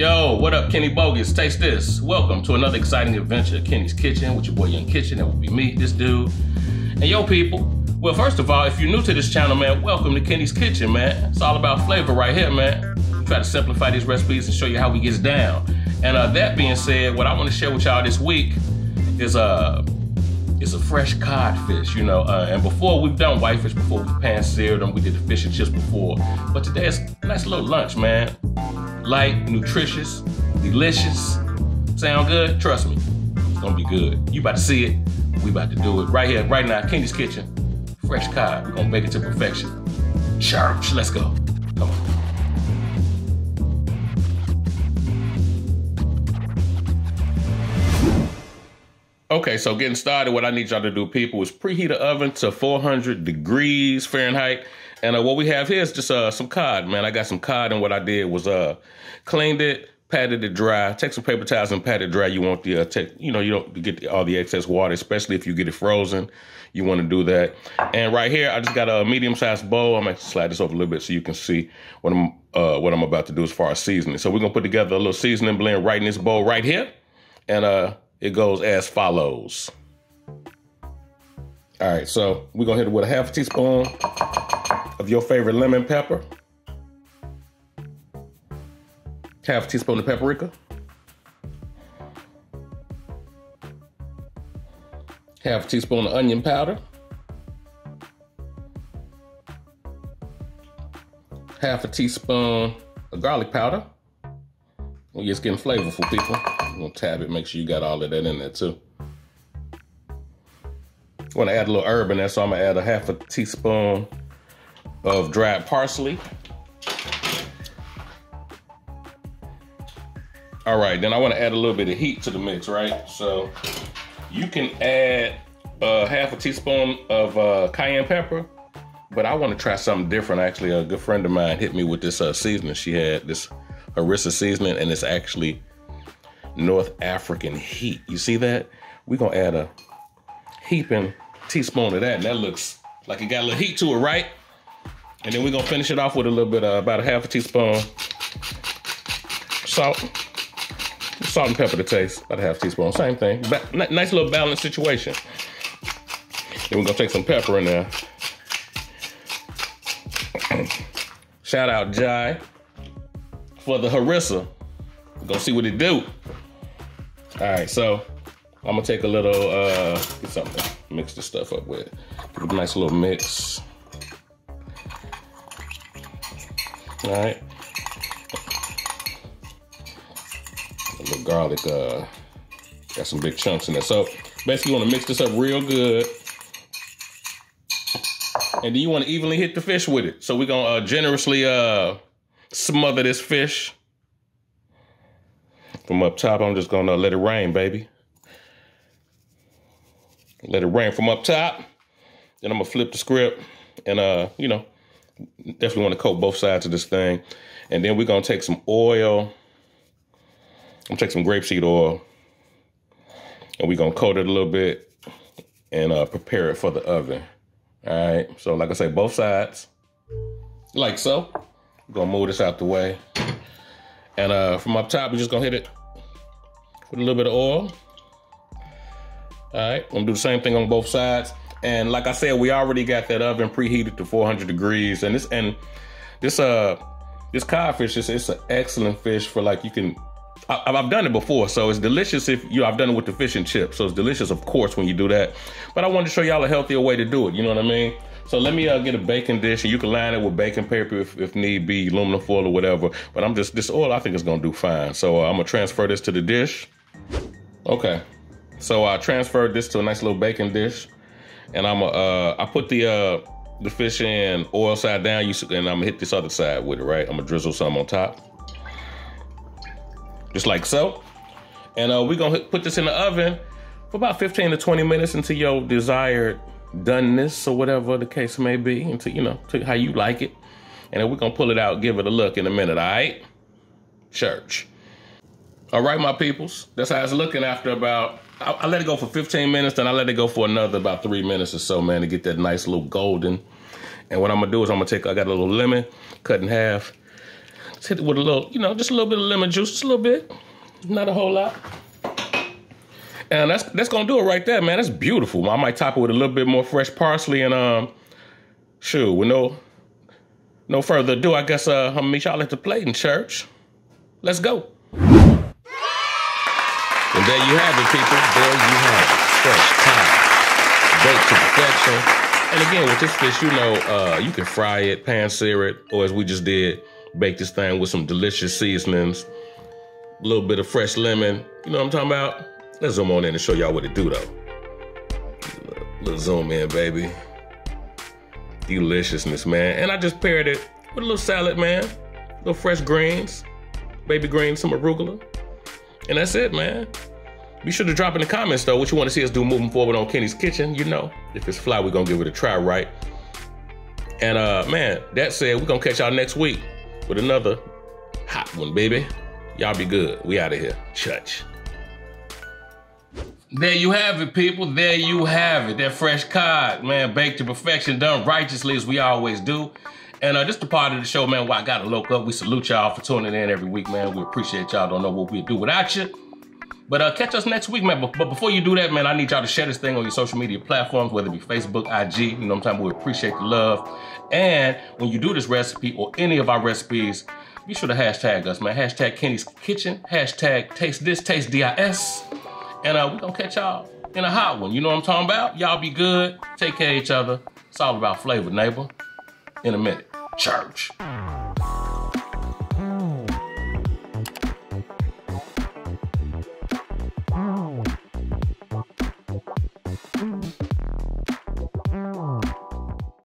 Yo, what up, Kenny Bogus? Taste this. Welcome to another exciting adventure Kenny's Kitchen with your boy Young Kitchen. That will be me, this dude. And yo, people. Well, first of all, if you're new to this channel, man, welcome to Kenny's Kitchen, man. It's all about flavor right here, man. Try to simplify these recipes and show you how we get down. And uh, that being said, what I want to share with y'all this week is uh, is a fresh codfish, you know. Uh, and before we've done whitefish before, we pan seared them, we did the fish and chips before. But today it's a nice little lunch, man light, nutritious, delicious. Sound good? Trust me, it's gonna be good. You about to see it. We about to do it right here, right now. Kenny's Kitchen, fresh cod. We're gonna make it to perfection. Sharp. Let's go. Okay, so getting started, what I need y'all to do, people, is preheat the oven to 400 degrees Fahrenheit. And uh, what we have here is just uh, some cod, man. I got some cod, and what I did was uh, cleaned it, patted it dry. Take some paper towels and pat it dry. You want the, uh, take, you know, you don't get all the excess water, especially if you get it frozen. You want to do that. And right here, I just got a medium-sized bowl. I'm gonna slide this over a little bit so you can see what I'm uh, what I'm about to do as far as seasoning. So we're gonna put together a little seasoning blend right in this bowl right here, and uh, it goes as follows. All right, so we're gonna hit it with a half a teaspoon of your favorite lemon pepper, half a teaspoon of paprika, half a teaspoon of onion powder, half a teaspoon of garlic powder. Well, just getting flavorful, people. Gonna tab it, make sure you got all of that in there too. I wanna add a little herb in there, so I'm gonna add a half a teaspoon of dried parsley. All right, then I wanna add a little bit of heat to the mix, right? So you can add uh, half a teaspoon of uh, cayenne pepper, but I wanna try something different. Actually, a good friend of mine hit me with this uh, seasoning. She had this harissa seasoning, and it's actually North African heat. You see that? We're gonna add a heaping teaspoon of that, and that looks like it got a little heat to it, right? And then we're gonna finish it off with a little bit, of, about a half a teaspoon salt, salt and pepper to taste, about a half teaspoon, same thing. Ba nice little balanced situation. Then we're gonna take some pepper in there. Shout out Jai for the harissa. Go see what it do. All right, so I'm gonna take a little, uh, get something to mix this stuff up with. Give it a nice little mix. All right. A little garlic, uh, got some big chunks in there. So basically you wanna mix this up real good. And then you wanna evenly hit the fish with it. So we're gonna uh, generously uh, smother this fish from up top, I'm just gonna let it rain, baby. Let it rain from up top. Then I'm gonna flip the script and, uh, you know, definitely wanna coat both sides of this thing. And then we're gonna take some oil. I'm gonna take some grapeseed oil and we're gonna coat it a little bit and uh, prepare it for the oven. All right, so like I say, both sides, like so. We're gonna move this out the way. And uh, from up top, we're just gonna hit it with a little bit of oil. All right, I'm gonna do the same thing on both sides. And like I said, we already got that oven preheated to 400 degrees. And this and this uh this codfish is it's an excellent fish for like you can. I, I've done it before, so it's delicious if you. I've done it with the fish and chips, so it's delicious, of course, when you do that. But I wanted to show y'all a healthier way to do it. You know what I mean? So let me uh, get a baking dish, and you can line it with baking paper if, if need be, aluminum foil or whatever. But I'm just this oil, I think is gonna do fine. So uh, I'm gonna transfer this to the dish. Okay, so I transferred this to a nice little baking dish, and I'm uh I put the uh the fish in oil side down, you and I'm gonna hit this other side with it, right? I'm gonna drizzle some on top, just like so. And uh, we're gonna put this in the oven for about 15 to 20 minutes until your desired doneness or whatever the case may be, until you know, to how you like it. And then we're gonna pull it out, give it a look in a minute, all right? Church. All right, my peoples. That's how it's looking after about, I, I, let it go for 15 minutes, then I let it go for another about three minutes or so, man, to get that nice little golden. And what I'm gonna do is I'm gonna take, I got a little lemon, cut in half, Let's hit it with a little, you know, just a little bit of lemon juice, just a little bit, not a whole lot. And that's that's gonna do it right there, man. That's beautiful. I might top it with a little bit more fresh parsley and um, shoot, with no no further ado, I guess uh, I'm gonna meet y'all at the plate in church. Let's go. And there you have it, people. There you have it. Fresh cod, baked to perfection. And again, with this fish, you know, uh, you can fry it, pan sear it, or as we just did, bake this thing with some delicious seasonings, a little bit of fresh lemon. You know what I'm talking about? Let's zoom on in and show y'all what it do, though. Little zoom in, baby. Deliciousness, man. And I just paired it with a little salad, man. A little fresh greens, baby greens, some arugula. And that's it, man. Be sure to drop in the comments though what you want to see us do moving forward on Kenny's Kitchen. You know, if it's fly, we're gonna give it a try, right? And uh man, that said, we're gonna catch y'all next week with another hot one, baby. Y'all be good. We out of here. Church. There you have it, people. There you have it. That fresh cod, man, baked to perfection, done righteously as we always do. And uh, just a part of the show, man, why I gotta look up. We salute y'all for tuning in every week, man. We appreciate y'all. Don't know what we'd do without you. But uh, catch us next week, man. But, but, before you do that, man, I need y'all to share this thing on your social media platforms, whether it be Facebook, IG, you know what I'm talking We appreciate the love. And when you do this recipe or any of our recipes, be sure to hashtag us, man. Hashtag Kenny's Kitchen. Hashtag Taste This, Taste DIS. And uh, we're going to catch y'all in a hot one. You know what I'm talking about? Y'all be good. Take care of each other. It's all about flavor, neighbor. In a minute. Church.